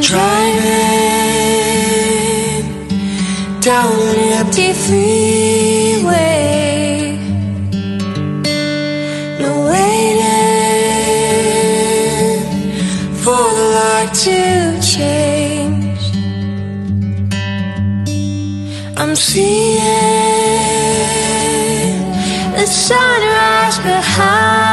Driving down an empty freeway. No waiting for the light to change. I'm seeing the sunrise behind.